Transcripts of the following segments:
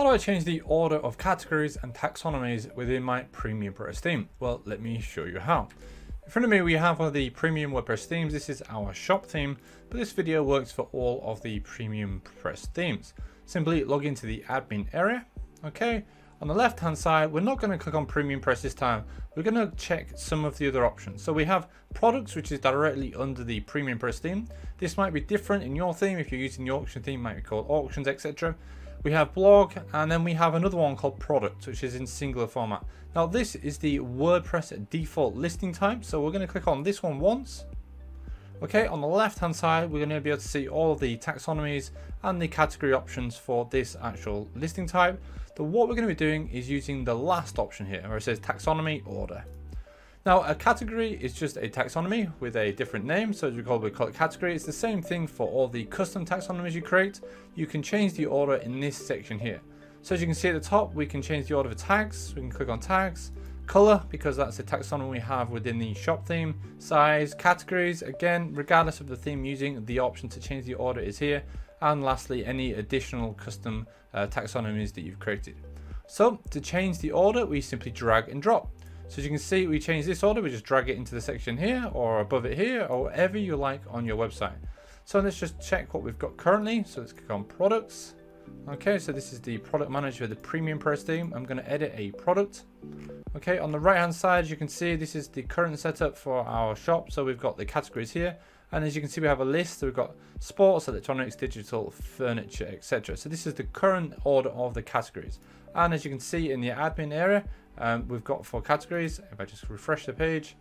How do I change the order of categories and taxonomies within my Premium WordPress theme? Well, let me show you how. In front of me, we have one of the Premium WordPress themes. This is our shop theme, but this video works for all of the Premium WordPress themes. Simply log into the admin area. Okay. On the left hand side, we're not going to click on PremiumPress this time. We're going to check some of the other options. So we have products, which is directly under the PremiumPress theme. This might be different in your theme. If you're using the auction theme, might be called auctions, etc. We have blog, and then we have another one called product, which is in singular format. Now this is the WordPress default listing type. So we're going to click on this one once. Okay, on the left hand side, we're going to be able to see all the taxonomies and the category options for this actual listing type. So what we're going to be doing is using the last option here where it says taxonomy order. Now, a category is just a taxonomy with a different name. So as we call, we call it category. It's the same thing for all the custom taxonomies you create. You can change the order in this section here. So as you can see at the top, we can change the order of tags. We can click on tags, color, because that's the taxonomy we have within the shop theme, size, categories. Again, regardless of the theme using, the option to change the order is here. And lastly, any additional custom uh, taxonomies that you've created. So to change the order, we simply drag and drop. So as you can see, we change this order, we just drag it into the section here or above it here or whatever you like on your website. So let's just check what we've got currently. So let's click on products. Okay, so this is the product manager the PremiumPress theme. I'm going to edit a product. Okay, on the right hand side, you can see this is the current setup for our shop. So we've got the categories here. And as you can see, we have a list. So we've got sports, electronics, digital, furniture, etc. So this is the current order of the categories. And as you can see in the admin area, um, we've got four categories. If I just refresh the page,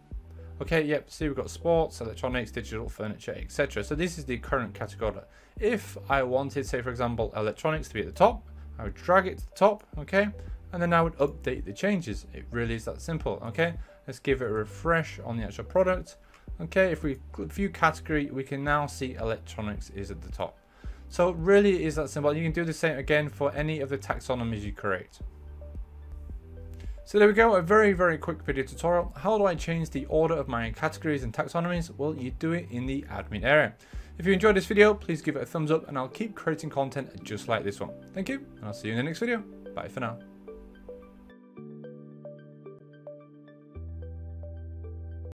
okay, yep, see we've got sports, electronics, digital, furniture, etc. So this is the current category. If I wanted, say for example, electronics to be at the top, I would drag it to the top, okay, and then I would update the changes. It really is that simple, okay. Let's give it a refresh on the actual product. Okay, if we view category, we can now see electronics is at the top. So it really is that simple. You can do the same again for any of the taxonomies you create. So there we go, a very, very quick video tutorial. How do I change the order of my categories and taxonomies? Well, you do it in the admin area. If you enjoyed this video, please give it a thumbs up and I'll keep creating content just like this one. Thank you, and I'll see you in the next video. Bye for now.